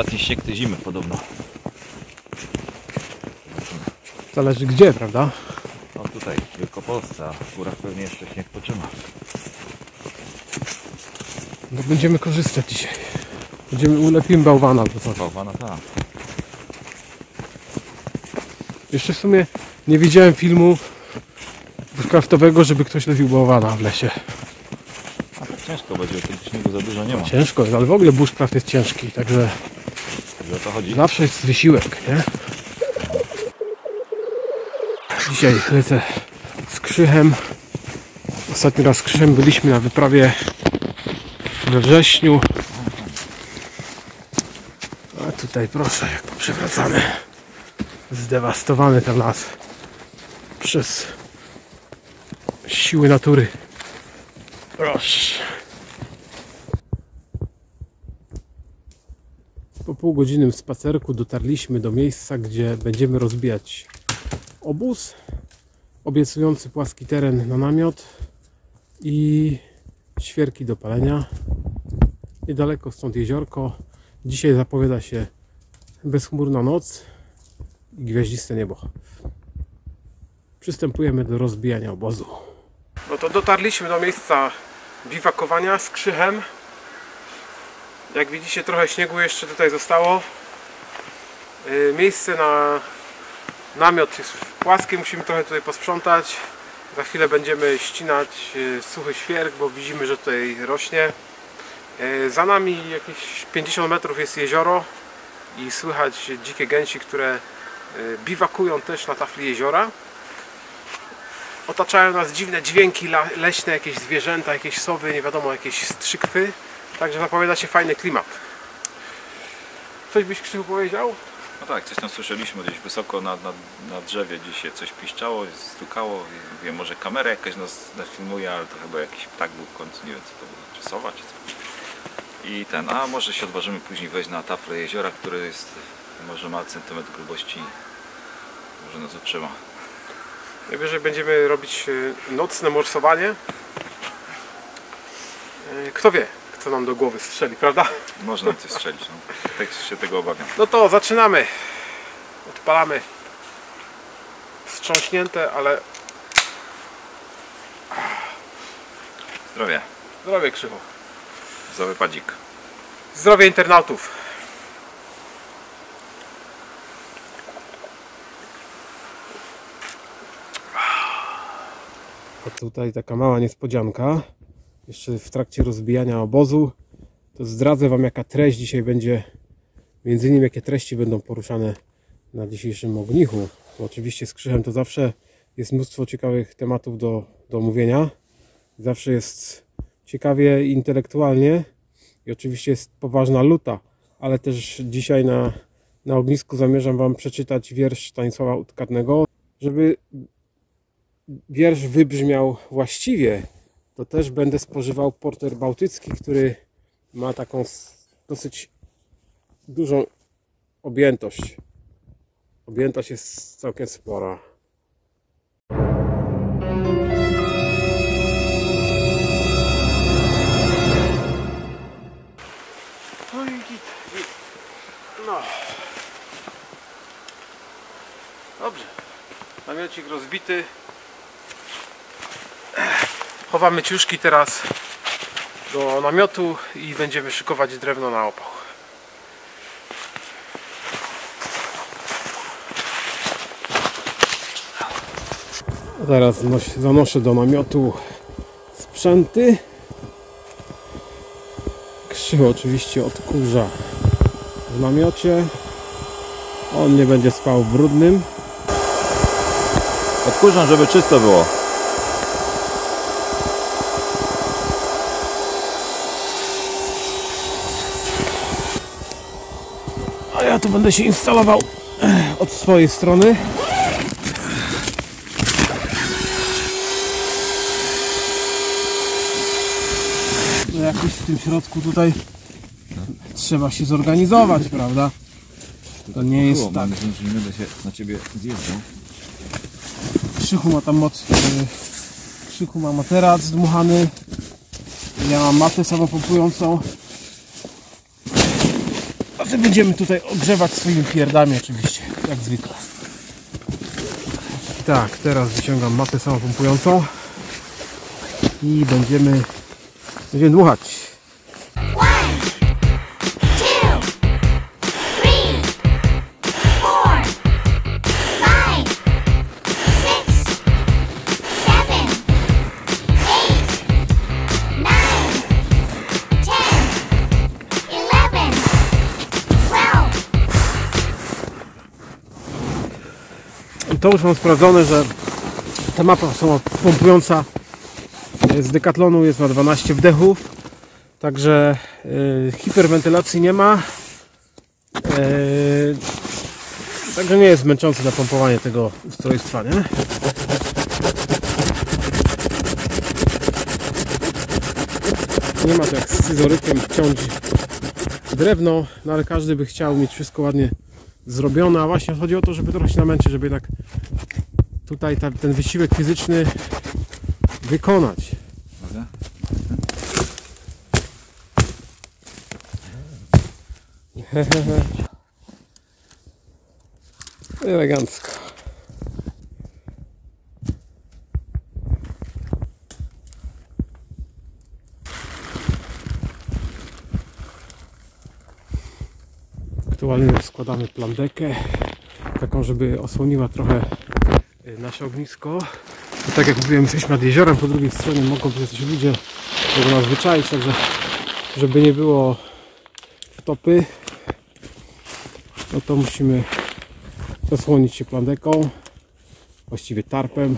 ostatni śnieg tej zimy podobno. Zależy gdzie, prawda? No tutaj, w Wielkopolsce, a w górach pewnie jeszcze śnieg poczyma. No będziemy korzystać dzisiaj. Będziemy ulepimy bałwana do coś. Bałwana ta. Jeszcze w sumie nie widziałem filmu bushcraftowego, żeby ktoś lowił bałwana w lesie. A tak ciężko będzie, bo tego śniegu za dużo nie ma. Ciężko, ale w ogóle bushcraft jest ciężki, także O to chodzi. zawsze jest wysiłek, nie? Dzisiaj lecę z Krzychem. Ostatni raz z Krzychem byliśmy na wyprawie we wrześniu. A tutaj proszę, jak przewracamy. Zdewastowany ten las przez siły natury. Proszę. Po półgodzinnym spacerku dotarliśmy do miejsca, gdzie będziemy rozbijać obóz, obiecujący płaski teren na namiot i świerki do palenia. Niedaleko stąd jeziorko. Dzisiaj zapowiada się bezchmurna noc i gwiaździste niebo. Przystępujemy do rozbijania obozu. No to dotarliśmy do miejsca biwakowania z krzychem. Jak widzicie trochę śniegu jeszcze tutaj zostało. Yy, Miejsce na namiot jest płaskie, musimy trochę tutaj posprzątać. Za chwilę będziemy ścinać yy, suchy świerk, bo widzimy, że tutaj rośnie. Yy, Za nami jakieś 50 metrów jest jezioro i słychać dzikie gęsi, które biwakują też na tafli jeziora. Otaczają nas dziwne dźwięki leśne, jakieś zwierzęta, jakieś sowy, nie wiadomo, jakieś strzykwy. Także zapowiada się fajny klimat. Coś byś Krzychu powiedział? No tak, coś tam słyszeliśmy gdzieś wysoko na, na, na drzewie, gdzieś się coś piszczało, stukało. Mówię, może kamera jakaś nas filmuje, ale to chyba jakiś ptak był w końcu, nie wiem co to było, czy sowa, czy co. I ten, a może się odważymy później wejść na taflę jeziora, które jest może ma centymetr grubości. Może nas utrzyma. Najwyżej będziemy robić e, nocne morsowanie. E, Kto wie, co nam do głowy strzeli, prawda? Można coś strzelić, no. Tak się tego obawiam. No to zaczynamy. Odpalamy. Wstrząśnięte, ale Zdrowie, zdrowie Krzychu. za wypadzik. Zdrowie internautów. A tutaj taka mała niespodzianka. Jeszcze w trakcie rozbijania obozu. To zdradzę Wam jaka treść dzisiaj będzie. Między innymi jakie treści będą poruszane na dzisiejszym ognichu. Bo oczywiście z krzyżem to zawsze jest mnóstwo ciekawych tematów do, do omówienia. Zawsze jest ciekawie intelektualnie i oczywiście jest poważna luta, ale też dzisiaj na, na ognisku zamierzam Wam przeczytać wiersz Stanisława Utkatnego. Żeby wiersz wybrzmiał właściwie, to też będę spożywał porter bałtycki, który ma taką dosyć dużą objętość. Objętość jest całkiem spora. No. No. Dobrze. Namiocik rozbity. Chowamy ciuszki teraz do namiotu i będziemy szykować drewno na opał. Zaraz noś- zanoszę do namiotu sprzęty. Krzywo oczywiście odkurza w namiocie. On nie będzie spał w brudnym. Odkurzam, żeby czysto było. A ja tu będę się instalował eh, od swojej strony. No jakoś w tym środku tutaj trzeba się zorganizować, prawda? To nie jest tak. Mam nadzieję, że nie będę się na ciebie zjeżdżał. Krzychu ma tam moc. y, Krzychu ma materac dmuchany. Ja mam matę samopompującą. Będziemy tutaj ogrzewać swoimi pierdami oczywiście, jak zwykle. Tak, teraz wyciągam mapę samopompującą i będziemy, będziemy dmuchać. To już mam sprawdzone, że ta mapa samopompująca z Decathlonu jest na 12 wdechów, także y, hiperwentylacji nie ma. Y, także nie jest męczące napompowanie tego ustrojstwa, nie? Nie ma to jak z scyzorykiem ciąć drewno, no ale każdy by chciał mieć wszystko ładnie zrobione, a właśnie chodzi o to, żeby trochę się namęczyć, żeby jednak tutaj ta, ten wysiłek fizyczny wykonać. Prawda? Elegancko. Aktualnie składamy plandekę, taką, żeby osłoniła trochę y, nasze ognisko. Bo tak jak mówiłem, jesteśmy nad jeziorem, po drugiej stronie mogą być ludzie, mogą nas wyczaić, także żeby nie było topy, no to musimy zasłonić się plandeką, właściwie tarpem.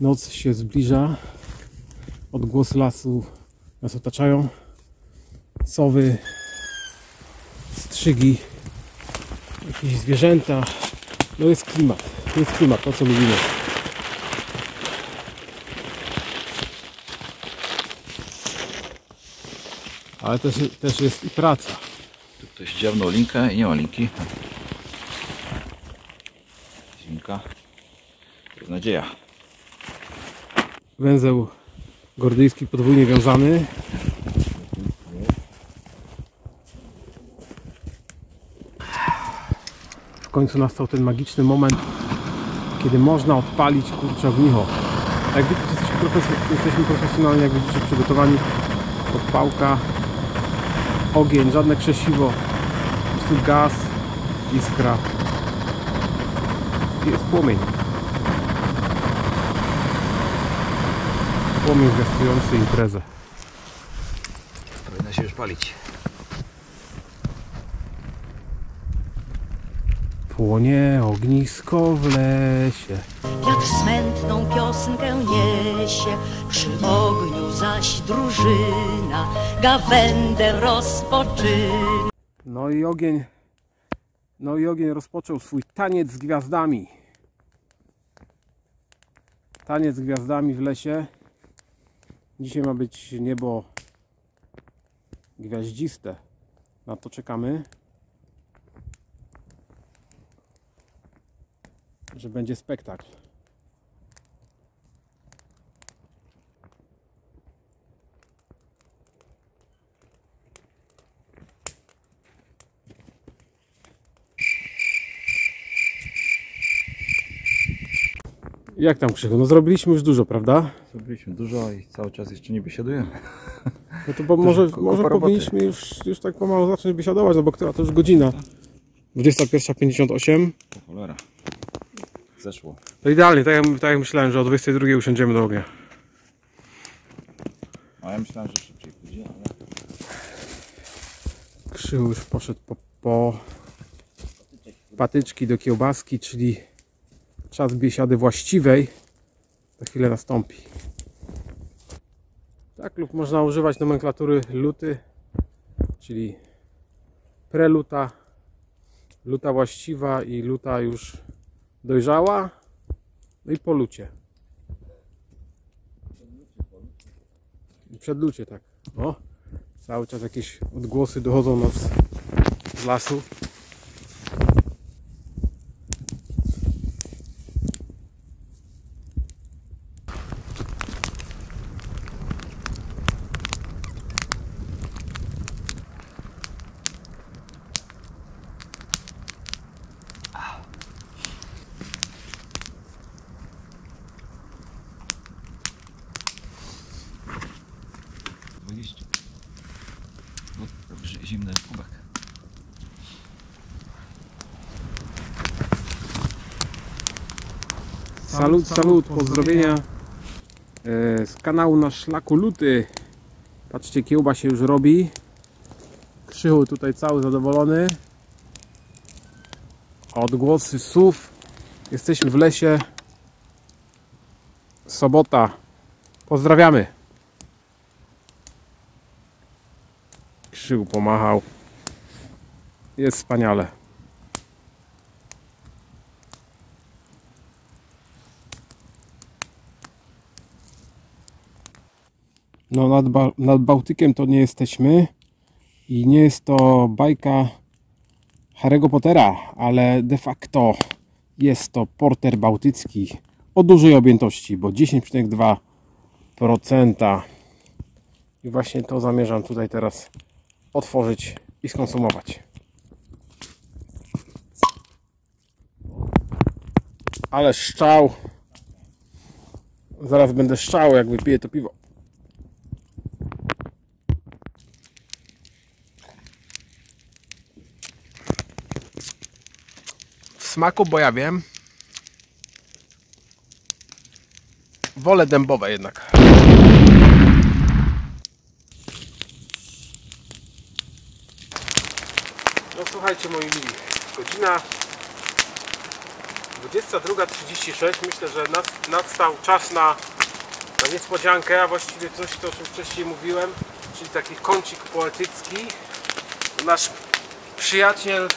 Noc się zbliża, odgłosy lasu nas otaczają, sowy, strzygi, jakieś zwierzęta. No jest klimat, jest klimat, to co lubimy. Ale też, też jest i praca. Tu ktoś dziabnął linkę i nie ma linki. Linka. To jest nadzieja. Węzeł gordyjski podwójnie wiązany. W końcu nastał ten magiczny moment, kiedy można odpalić kurczę ognicho. Jak widzicie, jesteśmy, profes- jesteśmy jak widzicie, przygotowani. Podpałka, ogień, żadne krzesiwo, po prostu gaz, iskra. I Jest płomień. Płomień zwiastujący imprezę. Powinno się już palić. Płonie ognisko w lesie. Wiatr smętną piosenkę niesie, przy ogniu zaś drużyna gawędę rozpoczyna. No i ogień. No i ogień rozpoczął swój taniec z gwiazdami. Taniec z gwiazdami w lesie. Dzisiaj ma być niebo gwiaździste. Na to czekamy. Że będzie spektakl. Jak tam Krzychu? No zrobiliśmy już dużo, prawda? Zrobiliśmy dużo i cały czas jeszcze nie biesiadujemy. No to bo może, może powinniśmy już, już tak pomału zacząć biesiadować, no bo która to już godzina? 21.58. Zeszło. To idealnie, tak jak, tak jak myślałem, że o 22 usiądziemy do ognia. A ja myślałem, że szybciej pójdzie, ale... Krzychu już poszedł po, po patyczki do kiełbaski, czyli czas biesiady właściwej za chwilę nastąpi. Tak lub można używać nomenklatury luty, czyli preluta, luta właściwa i luta już dojrzała, no i po lucie. Przed lucie, tak. O, cały czas jakieś odgłosy dochodzą nas z lasu. Salut, salut, pozdrowienia e, z kanału na szlaku luty. Patrzcie, kiełba się już robi. Krzychu tutaj cały zadowolony. Odgłosy słów. Jesteśmy w lesie. Sobota. Pozdrawiamy. Krzył pomachał. Jest wspaniale. No nad, ba- nad Bałtykiem to nie jesteśmy i nie jest to bajka Harry'ego Pottera, ale de facto jest to porter bałtycki o dużej objętości, bo 10,2% i właśnie to zamierzam tutaj teraz otworzyć i skonsumować. Ale szczał. Zaraz będę szczał, jak wypiję to piwo. Smaku, bo ja wiem. Wolę dębowe jednak. No słuchajcie moi mili, godzina 22.36 myślę, że nastał czas na, na niespodziankę, a właściwie coś, to, o czym wcześniej mówiłem, czyli taki kącik poetycki. Nasz przyjaciel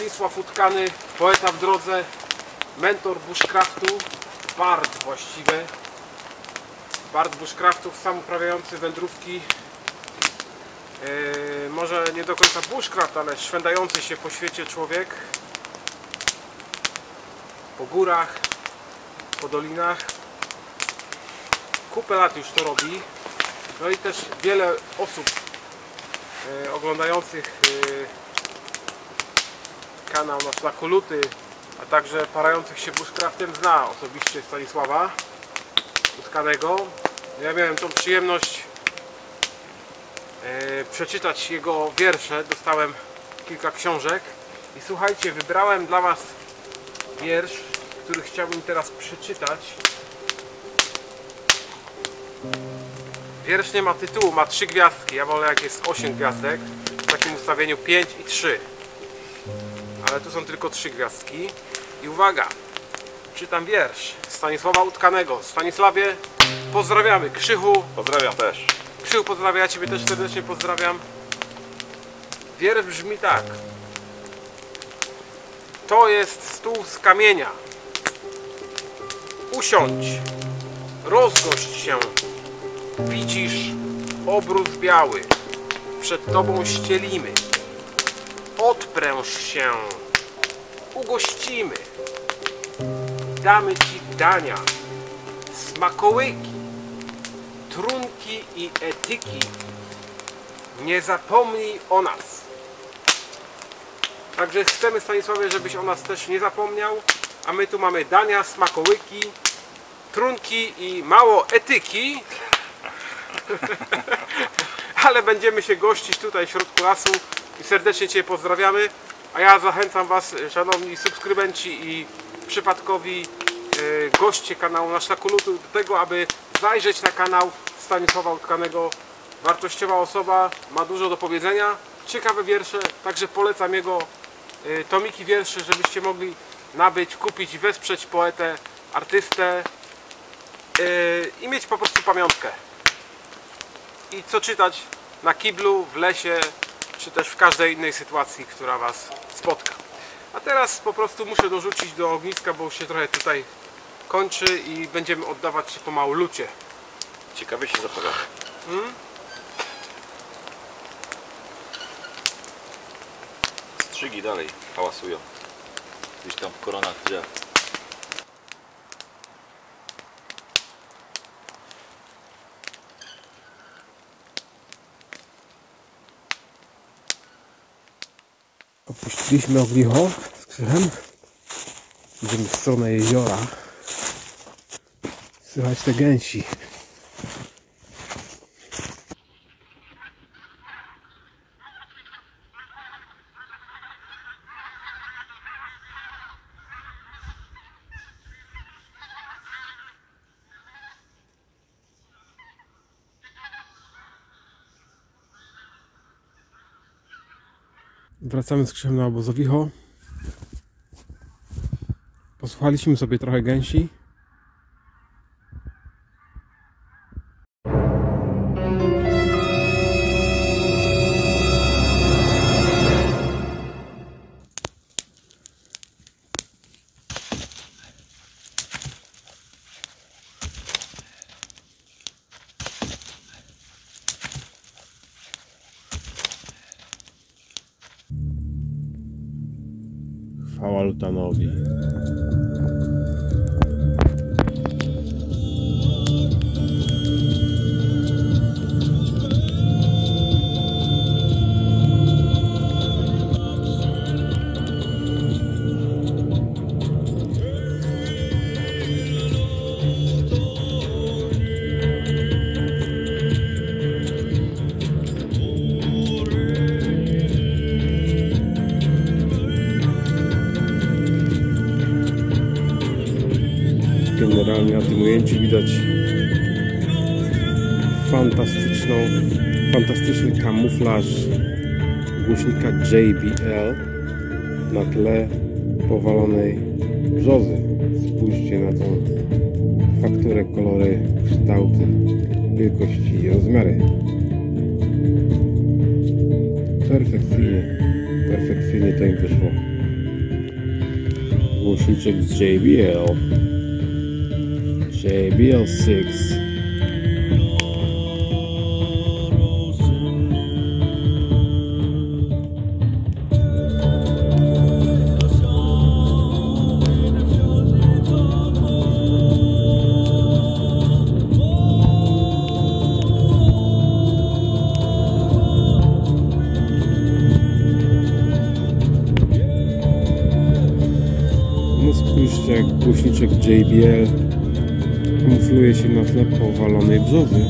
Stanisław Utkany, poeta w drodze, mentor bushcraftu, bard właściwie, bard bushcraftów, sam uprawiający wędrówki. Yy, może nie do końca bushcraft, ale szwendający się po świecie człowiek. Po górach, po dolinach. Kupę lat już to robi. No i też wiele osób yy, oglądających yy, kanał na szlaku luty a także parających się bushcraftem zna osobiście Stanisława Utkanego ja miałem tą przyjemność e, przeczytać jego wiersze. Dostałem kilka książek. I słuchajcie, wybrałem dla Was wiersz, który chciałbym teraz przeczytać. Wiersz nie ma tytułu, ma trzy gwiazdki. Ja wolę jak jest 8 gwiazdek. W takim ustawieniu 5 i 3. Ale tu są tylko trzy gwiazdki. I uwaga, czytam wiersz Stanisława Utkanego. Stanisławie, pozdrawiamy. Krzychu, Pozdrawiam też. Krzył pozdrawia, ja Ciebie też serdecznie pozdrawiam. Wiersz brzmi tak. To jest stół z kamienia. Usiądź, rozgość się. Widzisz obrus biały. Przed Tobą ścielimy. Odpręż się. Ugościmy. Damy Ci dania. Smakołyki trunki i etyki. Nie zapomnij o nas. Także chcemy Stanisławie, żebyś o nas też nie zapomniał. A my tu mamy dania, smakołyki, trunki i mało etyki. Ale będziemy się gościć tutaj w środku lasu i serdecznie Cię pozdrawiamy. A ja zachęcam Was, szanowni subskrybenci i przypadkowi e, goście kanału na Szlaku Lutu do tego, aby zajrzeć na kanał Stanisława Utkanego. Wartościowa osoba, ma dużo do powiedzenia, ciekawe wiersze, także polecam jego e, tomiki wierszy, żebyście mogli nabyć, kupić wesprzeć poetę, artystę e, i mieć po prostu pamiątkę. I co czytać na kiblu, w lesie, czy też w każdej innej sytuacji, która Was spotka. A teraz po prostu muszę dorzucić do ogniska, bo już się trochę tutaj kończy i będziemy oddawać się pomału lucie. Ciekawie się zapowiada. Strzygi dalej hałasują. Gdzieś tam w koronach drzew. Opuściliśmy ognicho z krzychem. Idziemy w stronę jeziora. Słychać te gęsi. Wracamy z Krzyżem na obozowicho. Posłuchaliśmy sobie trochę gęsi. Maruta 9. fantastyczny kamuflaż głośnika JBL na tle powalonej brzozy. Spójrzcie na tą fakturę, kolory, kształty, wielkości i rozmiary. Perfekcyjnie, perfekcyjnie to im wyszło. Głośniczek z JBL. JBL 6 spójrzcie jak głośniczek JBL kamufluje się na tle powalonej brzozy.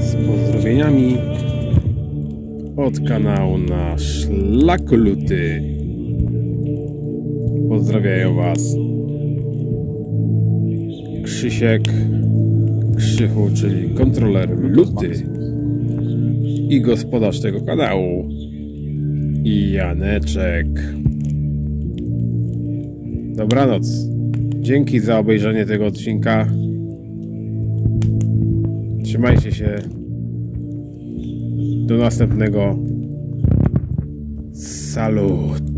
Z pozdrowieniami od kanału na Szlakoluty. Pozdrawiają Was Krzysiek, Krzychu, czyli kontroler Luty i gospodarz tego kanału i Janeczek. Dobranoc. Dzięki za obejrzenie tego odcinka. Trzymajcie się. Do następnego. Salut.